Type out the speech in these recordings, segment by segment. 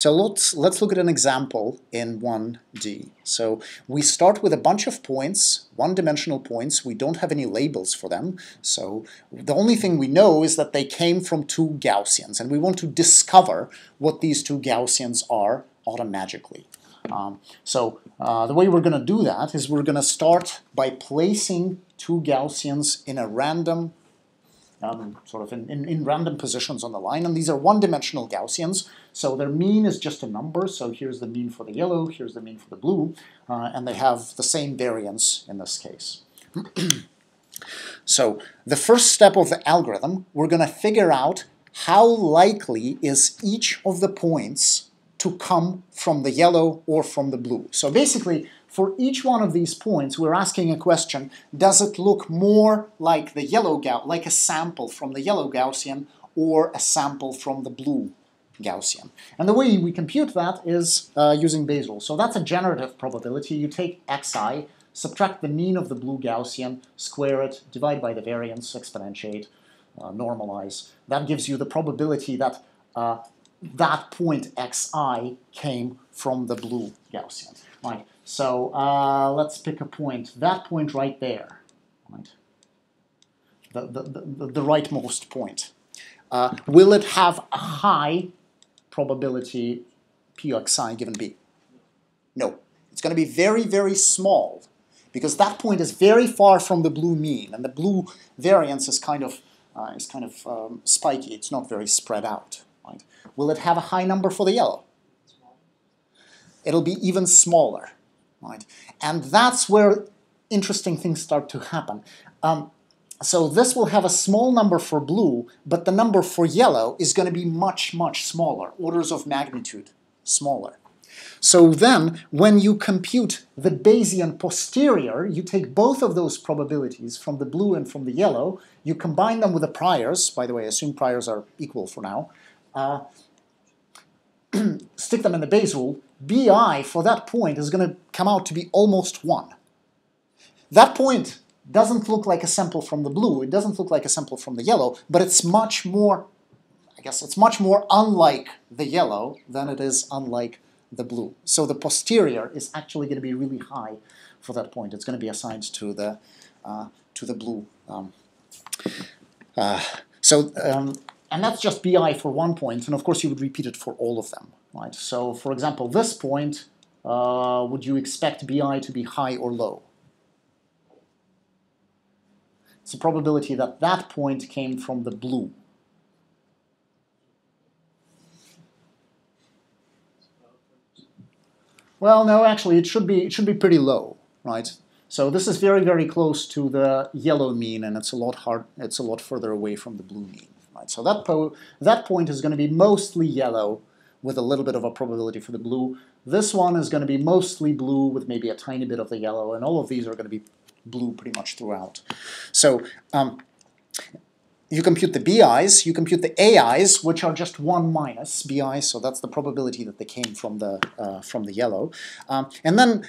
So let's, let's look at an example in 1D. So we start with a bunch of points, one-dimensional points. We don't have any labels for them. So the only thing we know is that they came from two Gaussians, and we want to discover what these two Gaussians are automatically. Um, so uh, the way we're going to do that is we're going to start by placing two Gaussians in a random um, sort of in, in, in, random positions on the line. And these are one-dimensional Gaussians, so their mean is just a number. So here's the mean for the yellow, here's the mean for the blue, uh, and they have the same variance in this case. so the first step of the algorithm, we're going to figure out how likely is each of the points to come from the yellow or from the blue. So basically, for each one of these points, we're asking a question, does it look more like the yellow Gauss, like a sample from the yellow Gaussian or a sample from the blue Gaussian? And the way we compute that is uh, using Bayes' So that's a generative probability. You take xi, subtract the mean of the blue Gaussian, square it, divide by the variance, exponentiate, uh, normalize. That gives you the probability that uh, that point xi came from the blue Gaussian. Right. So uh, let's pick a point. That point right there, right? The, the, the, the rightmost point. Uh, will it have a high probability p of xi given B? No. It's going to be very, very small because that point is very far from the blue mean, and the blue variance is kind of, uh, is kind of um, spiky. It's not very spread out. Right? Will it have a high number for the yellow? It'll be even smaller right? And that's where interesting things start to happen. Um, so this will have a small number for blue, but the number for yellow is going to be much, much smaller, orders of magnitude smaller. So then, when you compute the Bayesian posterior, you take both of those probabilities from the blue and from the yellow, you combine them with the priors, by the way, assume priors are equal for now, uh, stick them in the Bayes rule, bi for that point is going to come out to be almost 1. That point doesn't look like a sample from the blue, it doesn't look like a sample from the yellow, but it's much more, I guess it's much more unlike the yellow than it is unlike the blue. So the posterior is actually going to be really high for that point. It's going to be assigned to the, uh, to the blue. Um, uh, so, um, and that's just bi for one point, and of course you would repeat it for all of them. Right? So for example, this point, uh, would you expect BI to be high or low? It's a probability that that point came from the blue. Well, no, actually, it should be it should be pretty low, right? So this is very very close to the yellow mean, and it's a lot hard. It's a lot further away from the blue mean, right? So that po that point is going to be mostly yellow, with a little bit of a probability for the blue. This one is going to be mostly blue with maybe a tiny bit of the yellow, and all of these are going to be blue pretty much throughout. So um, you compute the BIs, you compute the AIs, which are just 1 minus BI, so that's the probability that they came from the, uh, from the yellow. Um, and then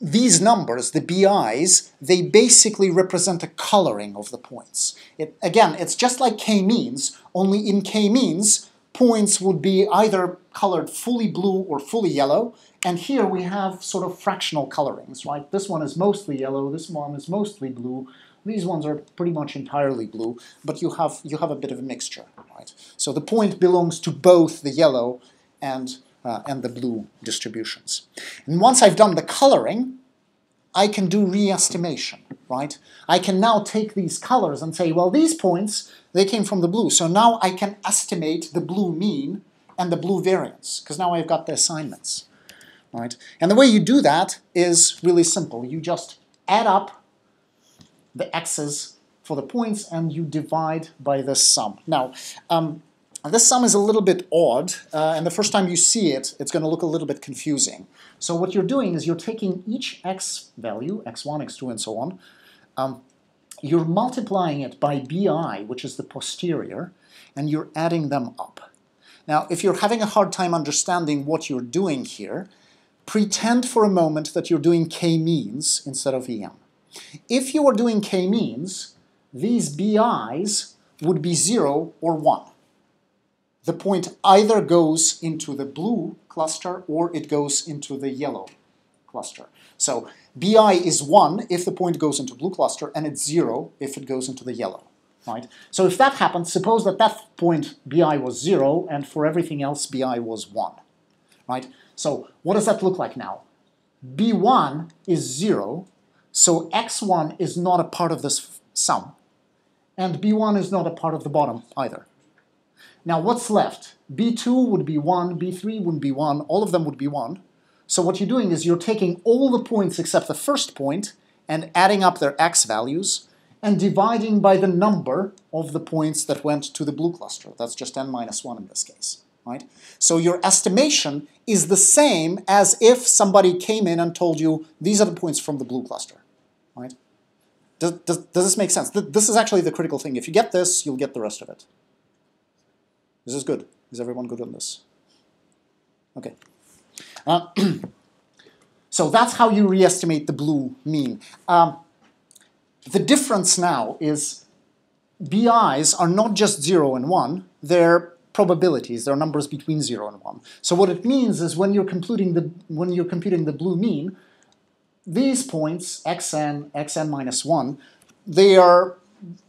these numbers, the BIs, they basically represent a coloring of the points. It, again, it's just like k-means, only in k-means, points would be either colored fully blue or fully yellow. And here we have sort of fractional colorings, right? This one is mostly yellow, this one is mostly blue. These ones are pretty much entirely blue, but you have, you have a bit of a mixture, right? So the point belongs to both the yellow and, uh, and the blue distributions. And once I've done the coloring, I can do re-estimation, right? I can now take these colors and say, well, these points, they came from the blue. So now I can estimate the blue mean and the blue variance, because now I've got the assignments, right? And the way you do that is really simple. You just add up the x's for the points and you divide by this sum. Now, um, this sum is a little bit odd, uh, and the first time you see it, it's going to look a little bit confusing. So what you're doing is you're taking each x value, x1, x2, and so on, um, you're multiplying it by bi, which is the posterior, and you're adding them up. Now, if you're having a hard time understanding what you're doing here, pretend for a moment that you're doing k-means instead of em. If you are doing k-means, these bi's would be 0 or 1 the point either goes into the blue cluster or it goes into the yellow cluster. So BI is 1 if the point goes into blue cluster, and it's 0 if it goes into the yellow. Right? So if that happens, suppose that that point BI was 0, and for everything else BI was 1. Right? So what does that look like now? B1 is 0, so x1 is not a part of this sum. And b1 is not a part of the bottom either. Now what's left? b2 would be 1, b3 would be 1, all of them would be 1. So what you're doing is you're taking all the points except the first point and adding up their x values and dividing by the number of the points that went to the blue cluster. That's just n minus 1 in this case. Right? So your estimation is the same as if somebody came in and told you these are the points from the blue cluster. Right? Does, does, does this make sense? This is actually the critical thing. If you get this, you'll get the rest of it. This is good. Is everyone good on this? Okay. Uh, so that's how you re-estimate the blue mean. Um, the difference now is BIs are not just 0 and 1, they're probabilities, they're numbers between 0 and 1. So what it means is when you're computing the, when you're computing the blue mean, these points, xn, xn minus 1, they are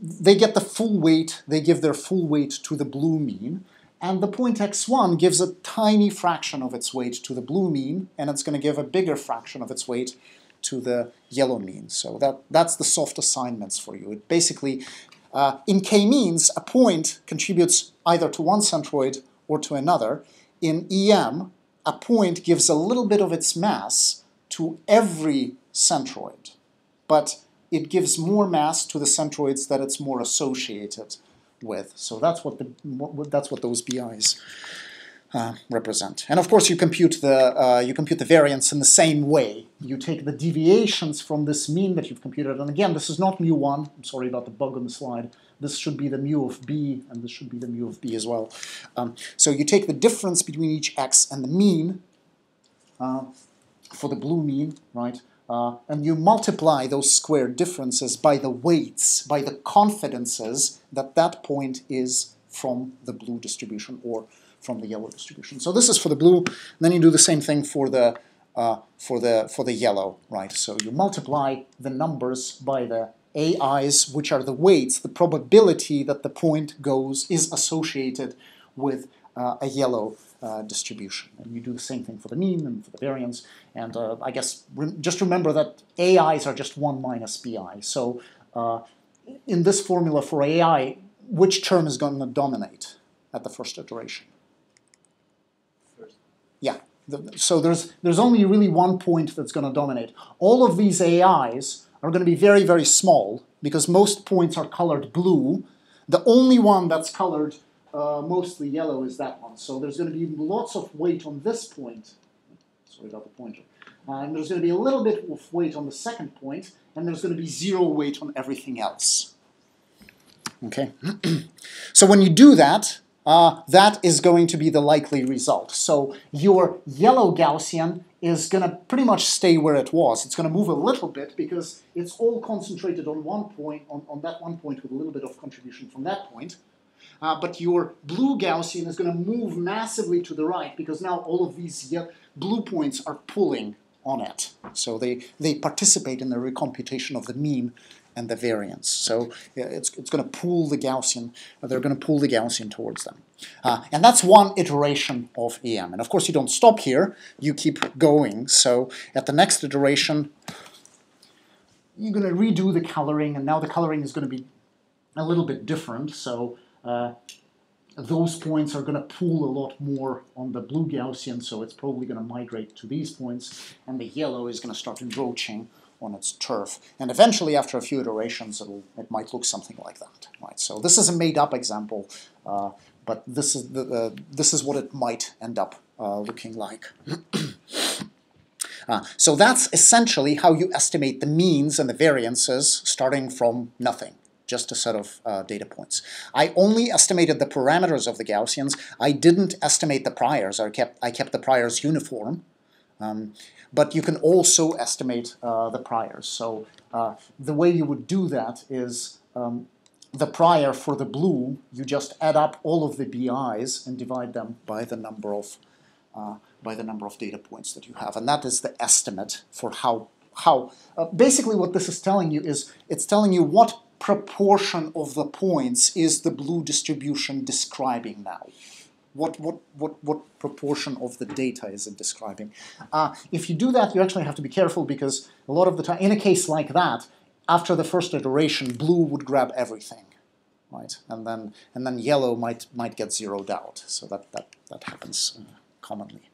they get the full weight, they give their full weight to the blue mean, and the point x1 gives a tiny fraction of its weight to the blue mean, and it's going to give a bigger fraction of its weight to the yellow mean. So that, that's the soft assignments for you. It basically, uh, in k-means, a point contributes either to one centroid or to another. In EM, a point gives a little bit of its mass to every centroid, but it gives more mass to the centroids that it's more associated with. So that's what the that's what those BIs uh, represent. And of course, you compute the uh, you compute the variance in the same way. You take the deviations from this mean that you've computed, and again, this is not mu one. I'm sorry about the bug on the slide. This should be the mu of b, and this should be the mu of b as well. Um, so you take the difference between each x and the mean uh, for the blue mean, right? Uh, and you multiply those square differences by the weights, by the confidences that that point is from the blue distribution or from the yellow distribution. So this is for the blue. Then you do the same thing for the uh, for the for the yellow, right? So you multiply the numbers by the AIs, which are the weights, the probability that the point goes is associated with a yellow uh, distribution. And you do the same thing for the mean and for the variance. And uh, I guess re just remember that AIs are just 1 minus BI. So uh, in this formula for AI, which term is going to dominate at the first iteration? First. Yeah. The, so there's, there's only really one point that's going to dominate. All of these AIs are going to be very, very small because most points are colored blue. The only one that's colored uh, mostly yellow is that one. So there's going to be lots of weight on this point. Sorry about the pointer. Uh, and there's going to be a little bit of weight on the second point, and there's going to be zero weight on everything else. Okay. so when you do that, uh, that is going to be the likely result. So your yellow Gaussian is going to pretty much stay where it was. It's going to move a little bit because it's all concentrated on one point, on, on that one point with a little bit of contribution from that point. Uh, but your blue Gaussian is going to move massively to the right because now all of these blue points are pulling on it. So they, they participate in the recomputation of the mean and the variance. So it's, it's going to pull the Gaussian, they're going to pull the Gaussian towards them. Uh, and that's one iteration of EM. And of course you don't stop here, you keep going. So at the next iteration, you're going to redo the coloring, and now the coloring is going to be a little bit different. So uh, those points are going to pool a lot more on the blue Gaussian, so it's probably going to migrate to these points, and the yellow is going to start encroaching on its turf. And eventually, after a few iterations, it'll, it might look something like that. Right? So this is a made-up example, uh, but this is, the, uh, this is what it might end up uh, looking like. Uh, so that's essentially how you estimate the means and the variances starting from nothing just a set of uh, data points. I only estimated the parameters of the Gaussians. I didn't estimate the priors. I kept, I kept the priors uniform. Um, but you can also estimate uh, the priors. So uh, the way you would do that is um, the prior for the blue, you just add up all of the BIs and divide them by the number of uh, by the number of data points that you have, and that is the estimate for how how uh, basically what this is telling you is it's telling you what proportion of the points is the blue distribution describing now. What, what, what, what proportion of the data is it describing? Uh, if you do that, you actually have to be careful because a lot of the time, in a case like that, after the first iteration, blue would grab everything, right? And then and then yellow might might get zeroed out. So that that that happens uh, commonly.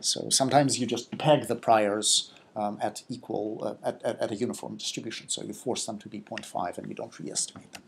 So sometimes you just peg the priors um, at equal uh, at, at, at a uniform distribution. So you force them to be 0.5 and you don't re-estimate them.